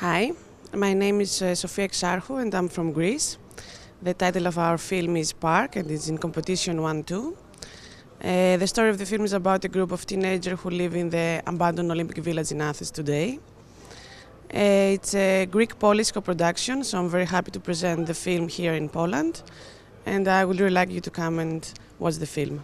Hi, my name is uh, Sofia Exarchou and I'm from Greece. The title of our film is Park and it's in competition 1 2. Uh, the story of the film is about a group of teenagers who live in the abandoned Olympic village in Athens today. Uh, it's a Greek Polish co production, so I'm very happy to present the film here in Poland. And I would really like you to come and watch the film.